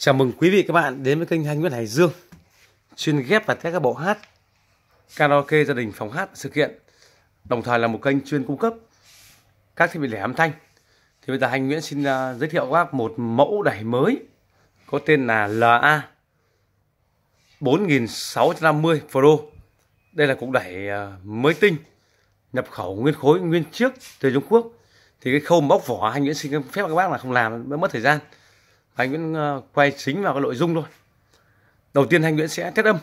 Chào mừng quý vị các bạn đến với kênh Thanh Nguyễn Hải Dương chuyên ghép và test các bộ hát karaoke gia đình phòng hát sự kiện đồng thời là một kênh chuyên cung cấp các thiết bị lẻ âm thanh. Thì bây giờ Thanh Nguyễn xin uh, giới thiệu các bác một mẫu đẩy mới có tên là LA 4650 Pro. Đây là cục đẩy uh, mới tinh nhập khẩu nguyên khối nguyên chiếc từ Trung Quốc. Thì cái khâu bóc vỏ Thanh Nguyễn xin phép các bác là không làm mất thời gian anh Nguyễn ờ, quay chính vào cái nội dung thôi. Đầu tiên anh Nguyễn sẽ test âm.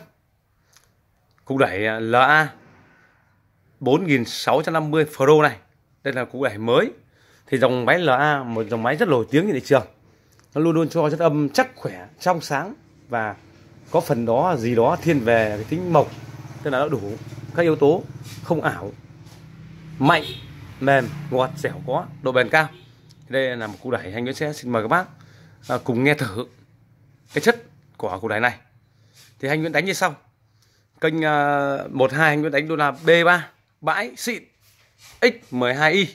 Cục đẩy ờ, LA 4650 Pro này. Đây là cục đẩy mới. Thì dòng máy LA một dòng máy rất nổi tiếng trên thị trường. Nó luôn luôn cho chất âm chắc khỏe, trong sáng và có phần đó, gì đó thiên về cái tính mộc, tức là nó đủ các yếu tố không ảo, mạnh, mềm, ngọt, dẻo có, độ bền cao. Đây là một cú đẩy. Anh Nguyễn sẽ xin mời các bác à, cùng nghe thử cái chất của cục đáy này. Thì anh Nguyễn đánh như sau. Kênh à, 12 anh Nguyễn đánh đô la B3 bãi xịn X12i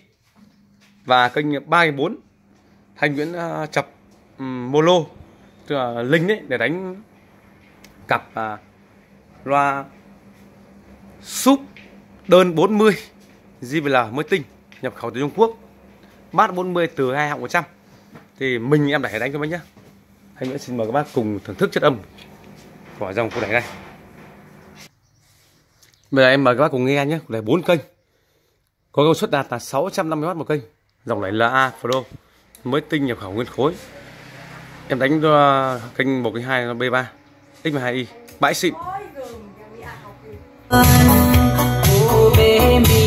và kênh 34 anh Nguyễn à, chập um, Molo tức là linh đấy để đánh cặp à, loa súp đơn 40 JBL mới tinh nhập khẩu từ Trung Quốc. Bát 40 từ hai họng 100 thì mình em đẩy đánh cho bác nhé. Anh nữa xin mời các bác cùng thưởng thức chất âm của dòng cụ đẩy này bây giờ em mời các bác cùng nghe nhé đẩy 4 kênh. Có công suất đạt là 650W một kênh. Dòng đẩy LA Pro mới tinh nhập khẩu nguyên khối. Em đánh ờ, kênh 1 kênh 2 B3 X12i bãi xịn. Oh,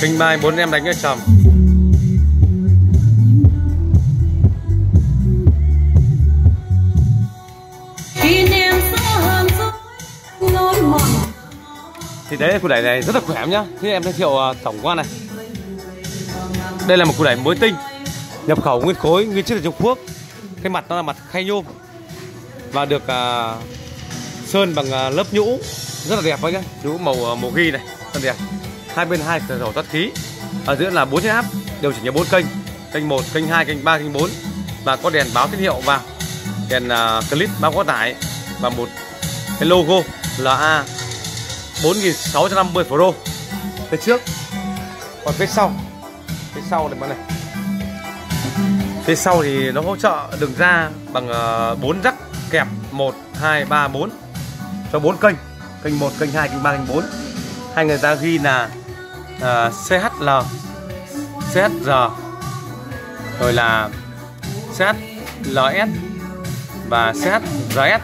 Kênh mai bốn em đánh cho chồng thì đấy củ đẩy này rất là khỏe nhá. Thế em giới thiệu uh, tổng quan này. Đây là một củ đẩy mới tinh. Nhập khẩu nguyên khối nguyên chiếc từ Trung Quốc. Cái mặt nó là mặt khay nhôm. Và được uh, sơn bằng uh, lớp nhũ. Rất là đẹp đấy nhá nhũ màu uh, màu ghi này. Rất đẹp hai bên hai cửa sổ thoát khí. Ở giữa là bốn chiếc áp điều chỉnh cho bốn kênh kênh 1 kênh 2 kênh 3 kênh 4 và có đèn báo tín hiệu vào đèn uh, clip báo quá tải. Và một cái logo là A 4650 Pro. Phía trước còn phía sau phía sau này bạn này. Phía sau thì nó hỗ trợ đường ra bằng à, uh, 4 rắc kẹp 1 2 3 4 cho 4 kênh kênh 1 kênh 2 kênh 3 kênh 4 hai người ta ghi là Ờ, uh, CHL CHR rồi là CHLS và CHRS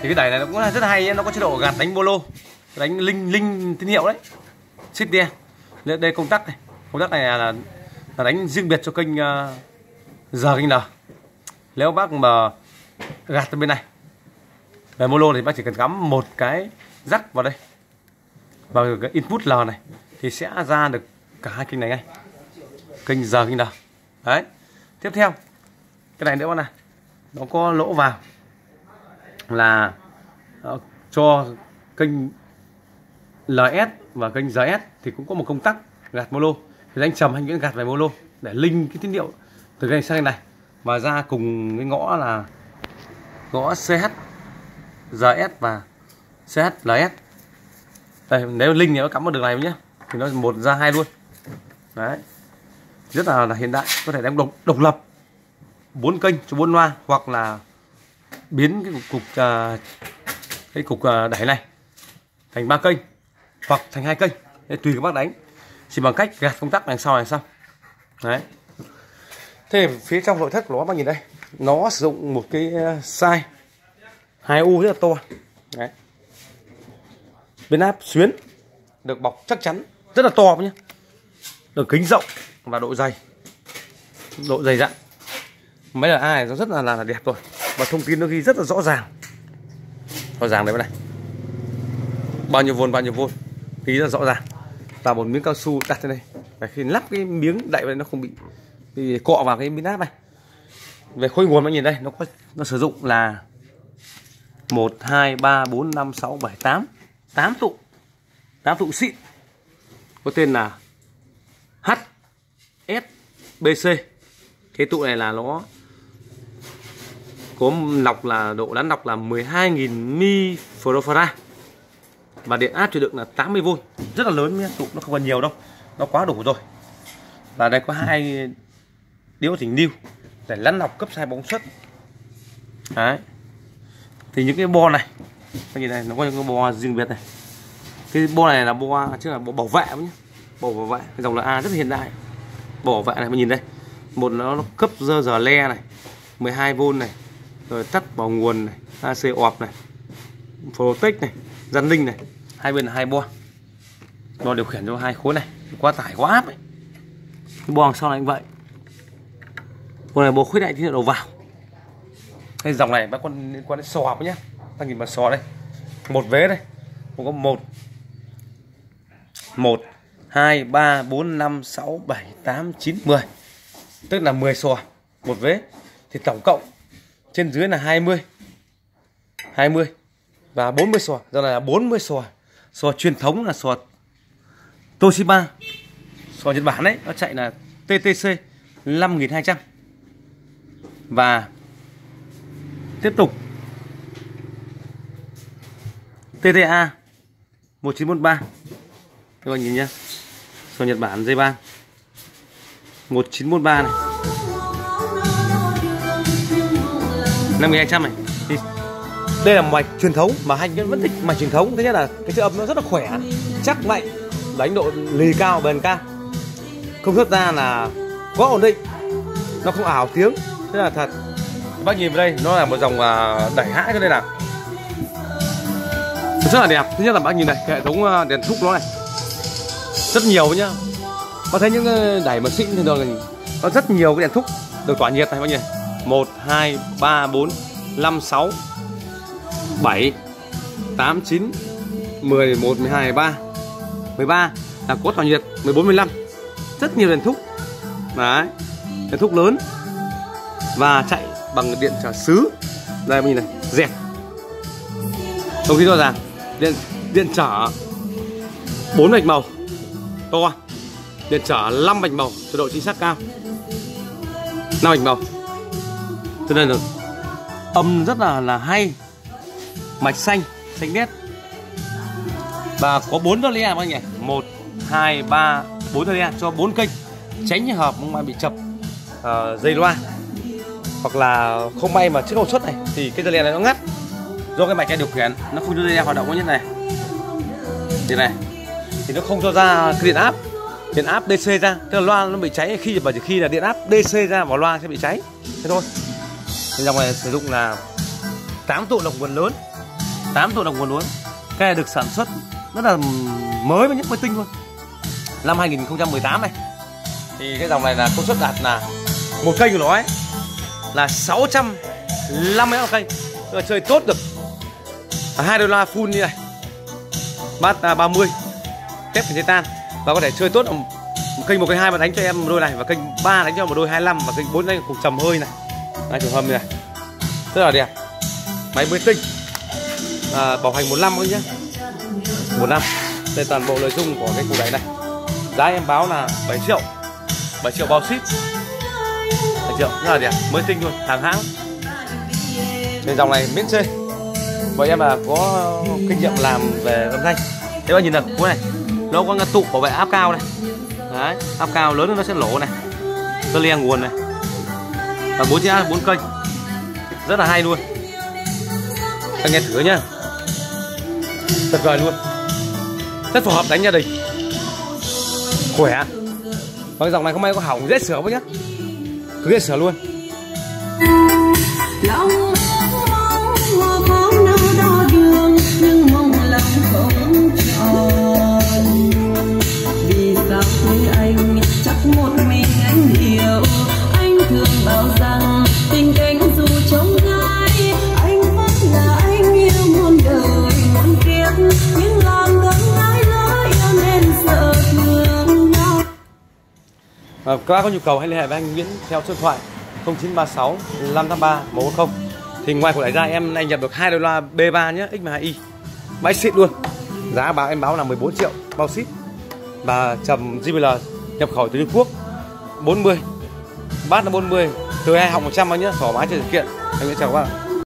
thì cái đẩy này nó cũng rất hay nó có chế độ gạt đánh bolo đánh linh linh tín hiệu đấy. Xích đen đây công tắc này. Công tắc này là, là đánh riêng biệt cho kênh ờ, uh, giờ kênh L. Nếu bác mà gạt từ bên này về molo thì bác chỉ cần cắm một cái rắc vào đây. Vào cái input L này thì sẽ ra được cả hai kênh này ngay kênh giờ kênh đầu. Đấy. Tiếp theo cái này nữa này nó có lỗ vào là uh, cho kênh LS và kênh GS thì cũng có một công tắc gạt molo thì anh trầm anh nguyễn gạt về molo để linh cái tín hiệu từ cái này sang cái này. Và ra cùng cái ngõ là ngõ CH GS và CH LS đây nếu linh thì nó cắm vào đường này nhé thì nó một ra hai luôn. Đấy. Rất là, là hiện đại có thể đem độc độc lập. Bốn kênh cho bốn loa hoặc là biến cái cục uh, cái cục uh, đẩy này thành ba kênh hoặc thành hai kênh. Để tùy các bác đánh. Chỉ bằng cách gạt công tắc đằng sau này xong đấy. Thế phía trong nội thất của nó bác nhìn đây. Nó sử dụng một cái à, size hai u rất là to. Đấy. Bên áp xuyến được bọc chắc chắn rất là to nhé đường kính rộng và độ dày. Độ dày dặn. Mấy là ai nó rất là, là đẹp rồi. Và thông tin nó ghi rất là rõ ràng. Rõ ràng đấy bên này. Bao nhiêu vôn bao nhiêu vôn. Ghi rất rõ ràng. Và một miếng cao su đặt trên đây. Và khi lắp cái miếng đậy vào nó không bị, bị cọ vào cái miếng áp này. Về khối nguồn mọi nhìn đây nó có nó sử dụng là một hai ba bốn năm sáu bảy tám. Tám tụ. Tám tụ xịn có tên là HSBC cái tụ này là nó có lọc là, độ đắn lọc là 12.000 microfarad và điện áp chịu đựng là 80V rất là lớn nhé tụ nó không còn nhiều đâu. Nó quá đủ rồi. Và đây có hai điếu chỉnh lưu để lăn lọc cấp sai bóng suất. Đấy. Thì những cái bo này các nhìn này, nó có những cái bo riêng biệt này cái bo này là bo chứ là bộ bảo vệ nhé bộ bảo vệ cái dòng là A rất hiện đại. Bộ bảo vệ này mình nhìn đây. Một nó, nó cấp giờ giờ le này 12V này rồi tắt vào nguồn này AC off này protect này dàn linh này. Hai bên là hai bo. Bo điều khiển cho hai khối này quá tải quá áp ấy. cái bo sau này cũng vậy. Con này bộ khuyết đại tín hiệu đầu vào. Cái dòng này bác con liên quan đến sò nhé ta nhìn vào sò đây. Một vế đây. Cũng có một 1 2, 3, 4, 5, 6, 7, 8, 9, 10 Tức là 10 sò à? một vế. Thì tổng cộng trên dưới là 20 20 Và 40 sò do là 40 sò Sò truyền thống là sò Toshiba. Sò Nhật Bản đấy Nó chạy là TTC 5200 Và Tiếp tục TTA 1943 các bạn nhìn nhé Sò Nhật Bản dây ban. 1943 này. 5200 này. Thì đây là mạch truyền thống mà anh vẫn thích mạch truyền thống. Thứ nhất là cái chữ âm nó rất là khỏe chắc mạnh đánh độ lì cao bền cao. Công suất ra là quá ổn định. Nó không ảo tiếng. Thế là thật. Bác nhìn vào đây nó là một dòng à, đẩy hãi cho nên là. Rất là đẹp. Thứ nhất là bác nhìn này hệ thống à, đèn thúc nó này rất nhiều nhá. Có thấy những ờ, đẩy mà xịn thì thường có rất nhiều cái đèn thúc được tỏa nhiệt này bao nhiêu một, hai, ba, bốn, năm, sáu, bảy, tám, chín, mười, một, mười hai, ba, mười ba là có tỏa nhiệt, mười bốn, mười lăm. Rất nhiều đèn thúc. Đấy, đèn thúc lớn. Và chạy bằng điện trở xứ đây, mình này, dẹt. Thông tin rõ ràng điện điện trở bốn mạch màu to điện trở 5 mạch màu cho độ chính xác cao. 5 mạch màu. Cho nên là âm rất là là hay. Mạch xanh xanh nét và có bốn đơ lia anh nhỉ? Một hai ba bốn đơ lia à, cho bốn kênh. Tránh trường hợp mà bị chập uh, dây loa. Hoặc là không may mà trước công suất này thì cái dây lia này nó ngắt. Do cái mạch này điều khiển nó không cho dây le hoạt động như thế này. Như này thì nó không cho ra cái điện áp. Điện áp DC ra, tức là loa nó bị cháy khi và chỉ khi là điện áp DC ra vào loa sẽ bị cháy. Thế thôi. Thì dòng này sử dụng là 8 tụ đồng nguồn lớn. 8 tụ đồng nguồn lớn. Cái này được sản xuất rất là mới với những mới tinh luôn năm 2018 này. Thì cái dòng này là công suất đạt là một cây của nó ấy, là 650 một cây. Tức là chơi tốt được. Hai đô la full như này. Bát à, 30 thép titan. Và có thể chơi tốt ở kênh một kênh hai mà đánh cho em một đôi này và kênh 3 đánh cho một đôi 25 và kênh 4 đánh cùng trầm hơi này. Đây trường hầm này. Rất là đẹp. Máy mới tinh. À, bảo hành một năm thôi nhé một năm. Đây toàn bộ nội dung của cái củ đáy này. Giá em báo là 7 triệu. 7 triệu bao ship. 7 triệu. Rất là đẹp. Mới tinh luôn. Hàng hãng. Bên dòng này miễn chơi. Vậy em là có kinh nghiệm làm về âm thanh. Thế bạn nhìn được cuối này nó có ngăn tụ bảo vệ áp cao này. Đấy, áp cao lớn nó sẽ lỗ này. Tơ le nguồn này. Và bốn chiếc bốn kênh. Rất là hay luôn. Các nghe thử nhá. Tuyệt vời luôn. Rất phù hợp đánh gia đình. Khỏe. Và dòng này không may có hỏng, dễ sửa quá nhá. Cứ dễ sửa luôn. À, các bác có nhu cầu hãy liên hệ với anh Nguyễn theo số điện thoại 0936 583 110 thì ngoài của đại gia em này nhập được hai đôi loa B3 nhé X2i máy xịn luôn. Giá báo em báo là 14 triệu bao ship. Và trầm JBL nhập khẩu từ Trung Quốc 40 bát là 40 từ hai họng 100 nhé thoải mái cho điều kiện. Anh Nguyễn chào các bạn